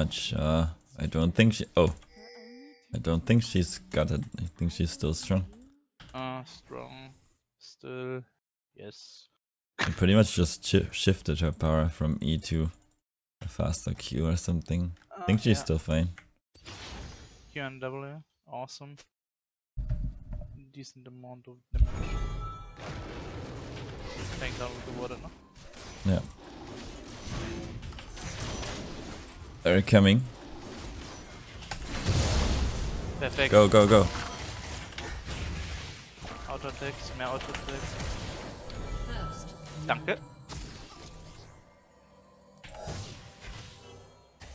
much. Uh, I don't think she. Oh, I don't think she's got it. I think she's still strong. Uh, strong. Still. Yes. I pretty much just shi shifted her power from E to a faster Q or something. I think Uh, she's yeah. still fine. Q and W. Awesome. Decent amount of damage. Fängt an with the water, no? Yeah. They're coming. Perfekt. Go, go, go. Auto-Attacks, mehr Auto-Attacks. Danke.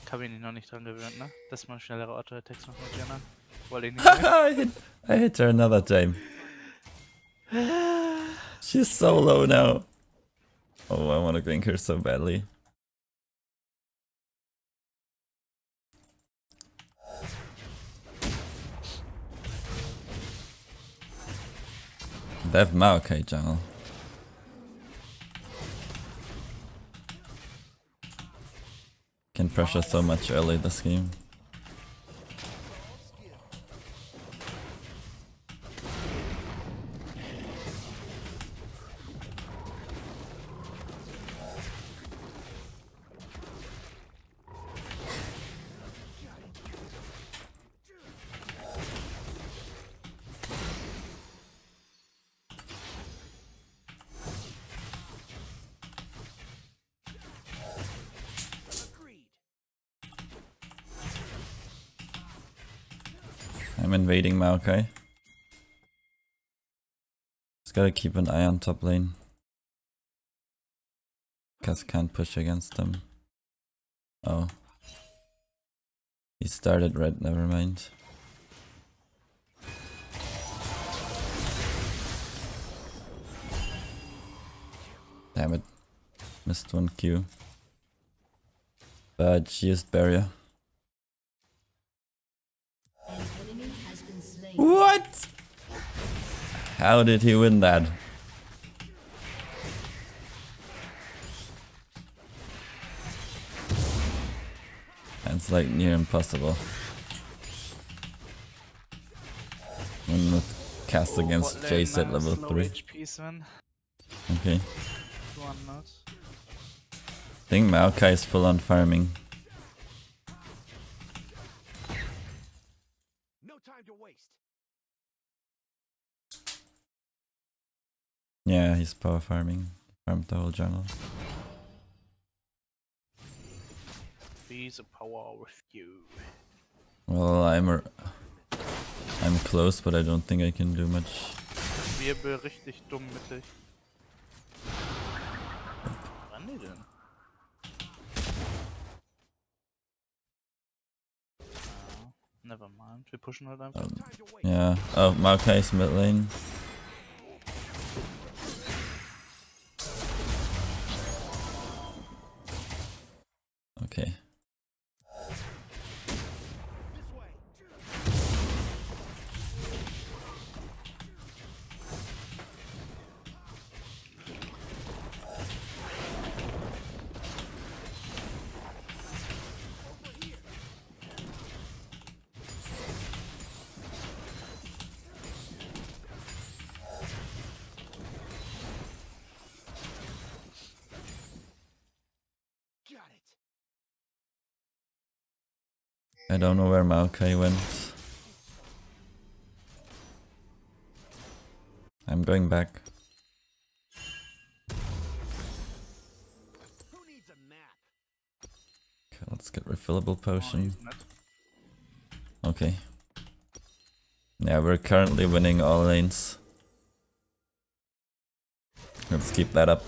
Ich habe ihn noch nicht dran gewöhnt, ne? Dass man schnellere Auto-Attacks macht mit Janna. Wollte ich nicht. I hit, I hit her another time. She's so low now. Oh, I want to gank her so badly. They have Maokai jungle. Can pressure so much early this game. I'm invading Maokai. Just gotta keep an eye on top lane. Cause can't push against them. Oh. He started red, never mind. Damn it. Missed one Q. But she used barrier. How did he win that? That's like near impossible. When with cast against What lane Jace at level 3. HP, Sven. Okay. One knows. I think Maokai is full on farming. No time to waste. Yeah, he's power farming. Farmed the whole jungle. He's a power with you. Well, I'm a, I'm close, but I don't think I can do much. Wirbel richtig dumm mittig. Wann die denn? Ah, never mind. Wir pushen halt einfach. Um, Time to waste. yeah. Oh, Maokai's mid lane. Okay. This way. Got it. I don't know where Maokai went. I'm going back. Okay, let's get refillable potion. Okay. Yeah, we're currently winning all lanes. Let's keep that up.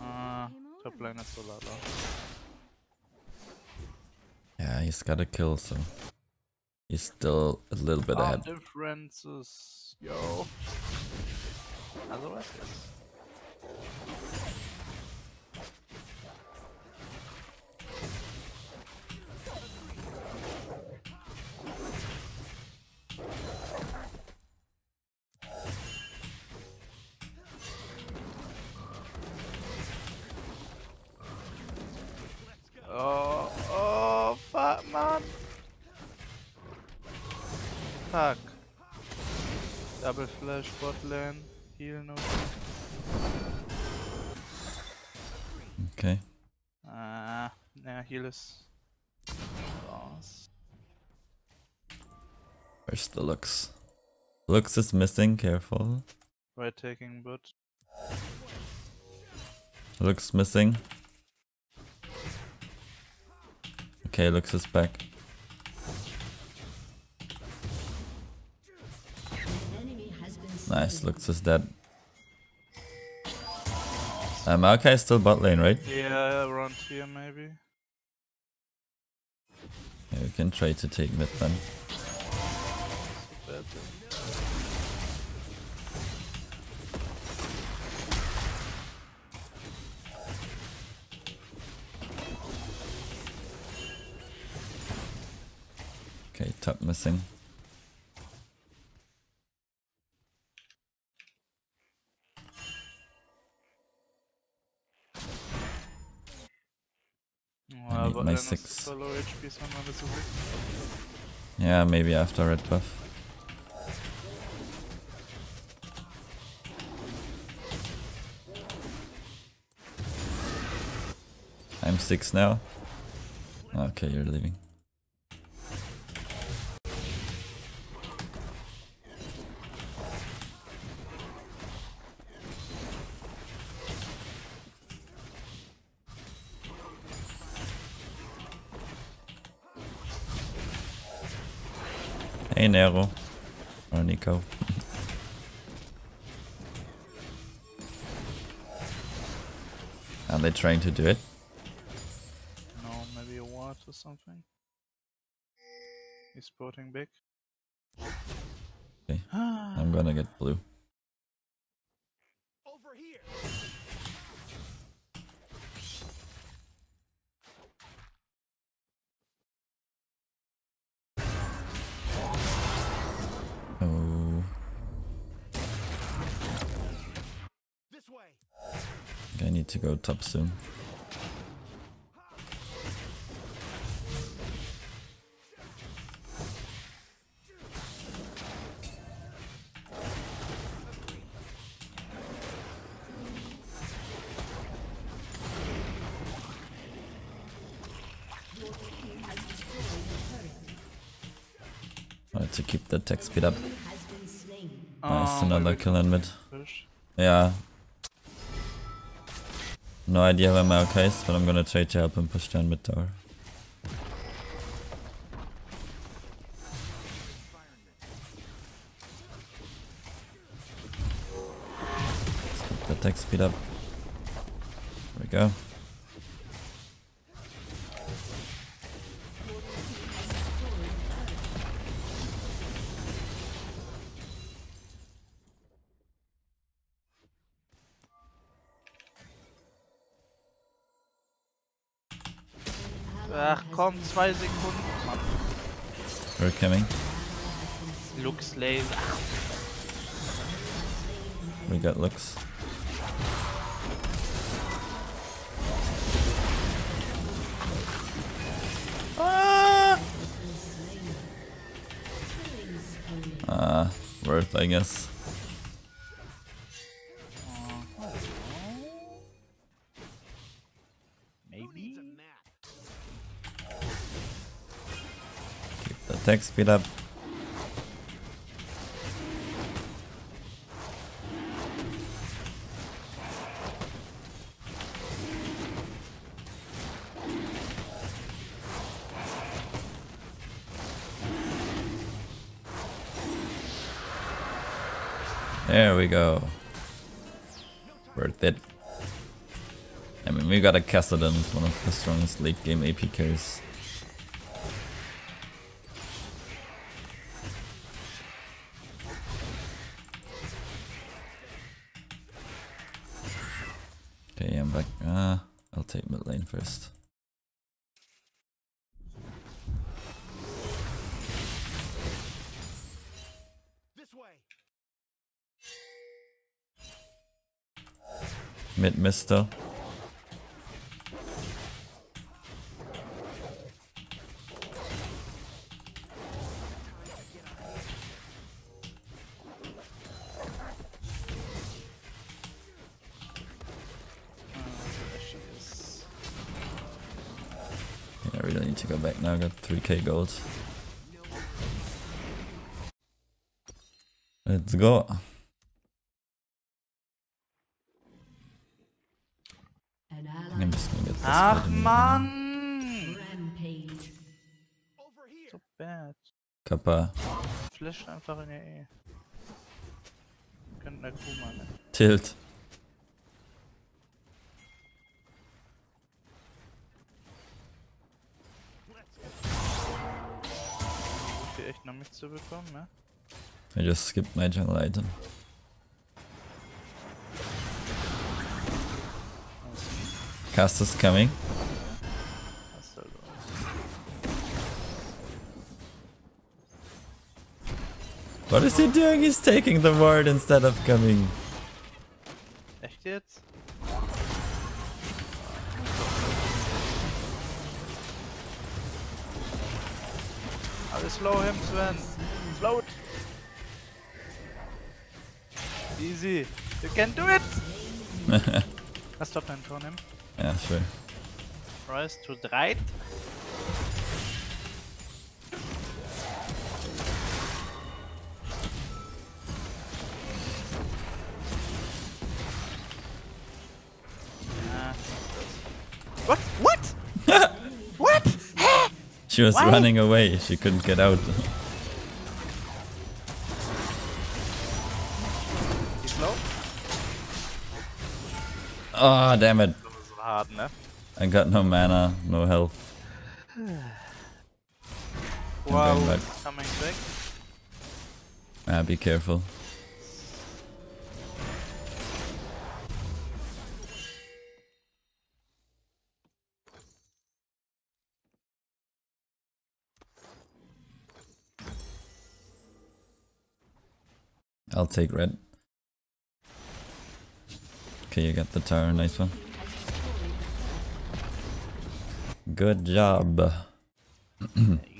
Ah, top lane lala. He's got a kill, so he's still a little bit Ah, ahead. differences. Yo. Also was? Double flash bot lane. Heal no. Okay. Ah, yeah, heal is. Lost. Where's the Lux? Lux is missing, careful. Right taking bot. Lux missing. Okay, Lux is back. Nice, Lux is dead. Uh, Maokai is still bot lane, right? Yeah, around here maybe. Yeah, we can try to take mid then. Okay, top missing. A weak. Yeah, maybe after red buff. I'm six now. Okay, you're leaving. Hey Nero. Or Nico. Are they trying to do it? No, maybe a ward or something. He's sporting big. Okay, I'm gonna get blue. Go top soon. To keep the tech speed up. Nice, Oh, another maybe kill in mid. push. Yeah. No idea where Maokai is, but I'm gonna try to help him push down mid tower. Tech speed up. There we go. Ach komm, zwei Sekunden. Mann. We're coming. Lux Laser. We got Lux. Ah, worth, I guess. Tech speed up. There we go. Worth it. I mean, we got a Kassadin, one of the strongest late game AP carries. Okay, I'm back. Ah, I'll take mid lane first. This way. Mid mister. Now. I got 3k gold. Let's go. An I'm ally just gonna get this Ach fight in. Mann! rampage. Over here. So bad. Kappa. Flash einfach in der E. Könnten eine Kuh machen. Tilt. Echt noch mich zu bekommen, ne? I just skipped my jungle item. Cast is coming. Was ist da los? What is he doing? He's taking the ward instead of coming. Echt jetzt? slow him, Sven. Slow it. Easy. You can do it! Hast du auf deinen Turm? Ja, schön. Rise to 3. She was Why? running away. She couldn't get out. He's? Oh, damn it. Ne? I got no mana, no health. Wow, coming back. Ah, be careful. I'll take red. Okay, you got the tower, nice one. Good job.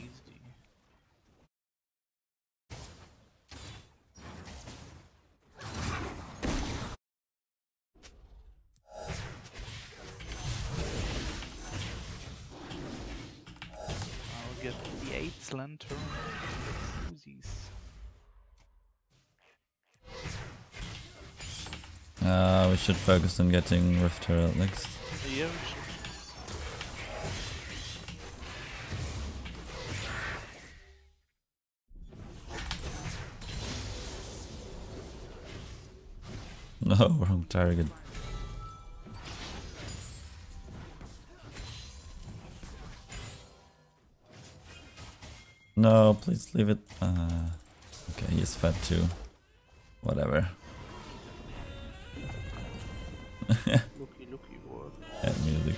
We on getting Rift Herald next. No, wrong target. No, please leave it. Uh, okay, he's fat too. Whatever. Music.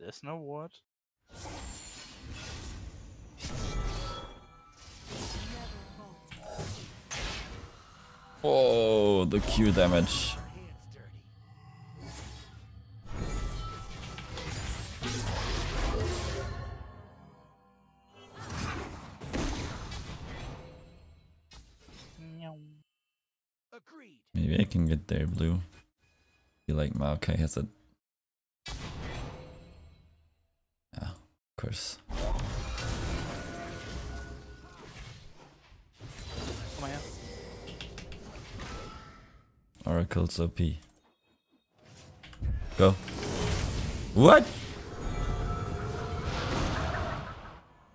There's no ward. Oh, the Q damage. Can get there, blue. feel like Maokai has a. Yeah, of course. Mal her. Oracle's OP. Go. What?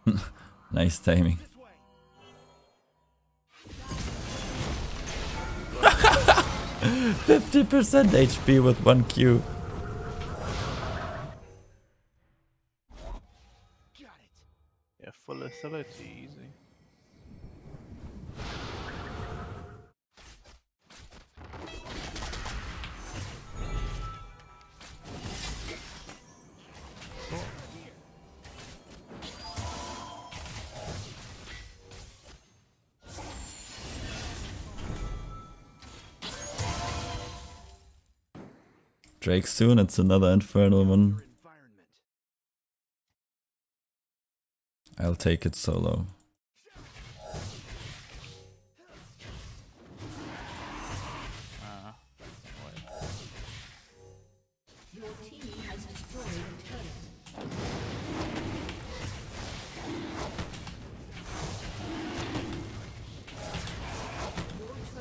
nice timing. 50% HP with one Q. Got it. Yeah, full authority, easy. Drake soon, it's another infernal one. I'll take it solo.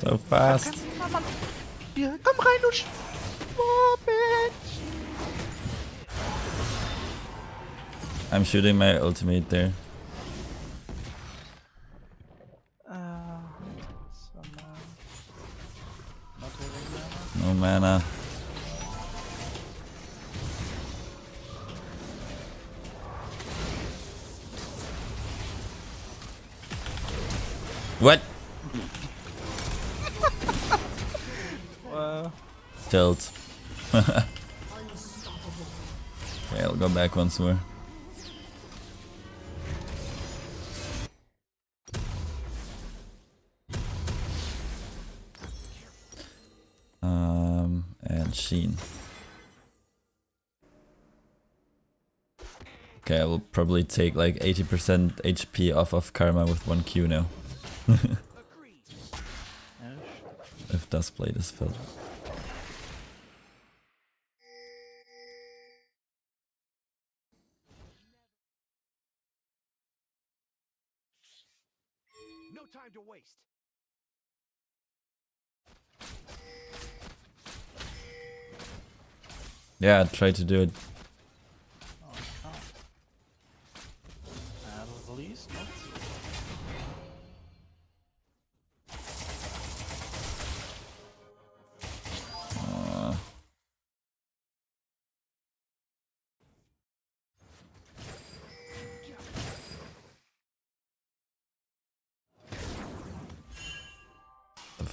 So fast. Hier, komm rein, du Sch I'm shooting my ultimate there. Uh, some, not having mana. No mana. What? Well, Tilt. okay, I'll go back once more. Probably take like 80% HP off of Karma with one Q now. Agreed. yeah, if Duskblade is filled. No time to waste. Yeah, try to do it.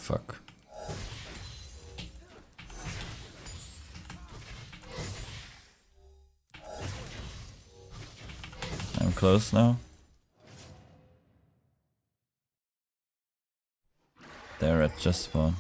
Fuck? I'm close now. They're at just spawn.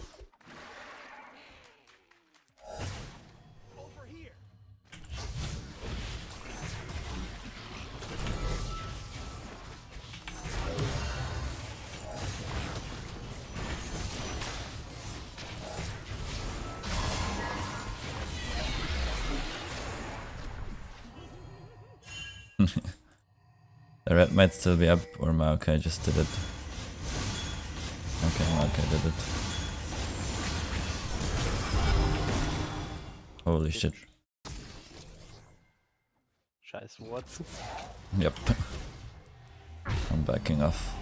Might still be up, or am I okay? I just did it. Okay, Maokai did it. Holy shit. Scheiß what? Yep. I'm backing off.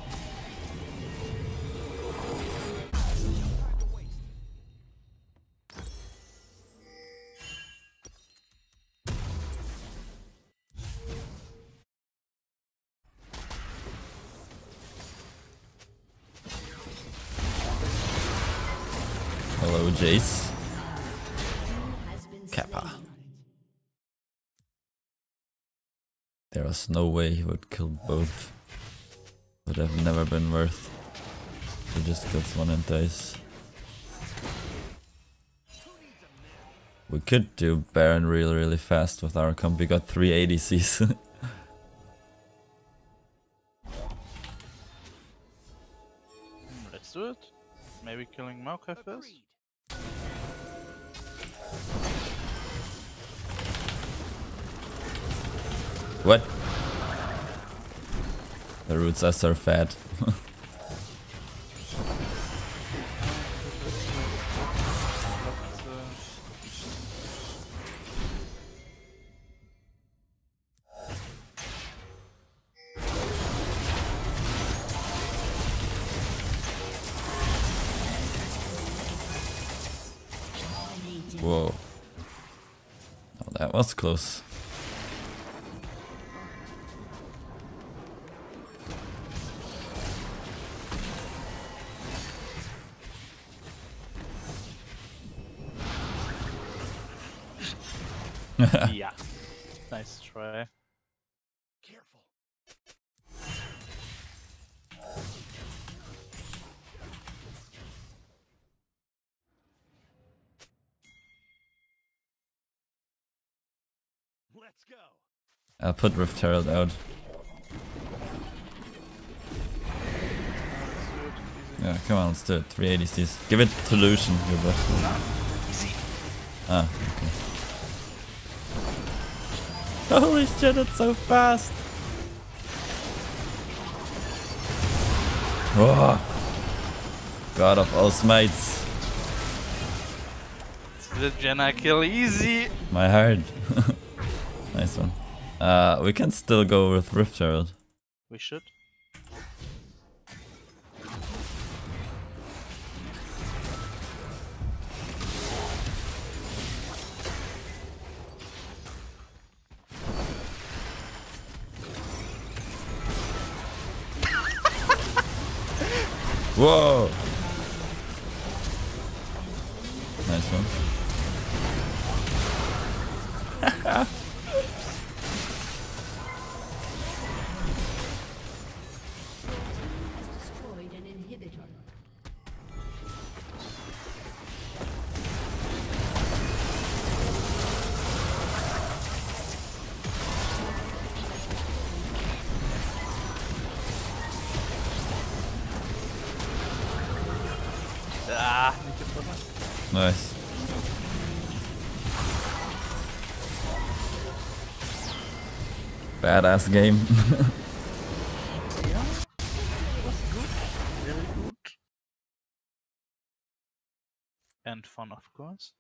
There was no way he would kill both. Would have never been worth. He just gets one and dies. We could do Baron really really fast with our comp. We got three ADCs. Let's do it. Maybe killing Maokai first? What? The roots are so fat. Whoa. Oh, that was close. I'll put Rift Herald out. Yeah, come on, let's do it. 3 ADCs. Give it to Lucian, your best. Ah, okay. Holy shit, it's so fast! Oh. God of all smites. The Janna kill easy. My heart. nice one. Uh, we can still go with Rift Herald. We should. Whoa! Nice. Badass game. Yeah. Was good. Very good. And fun, of course.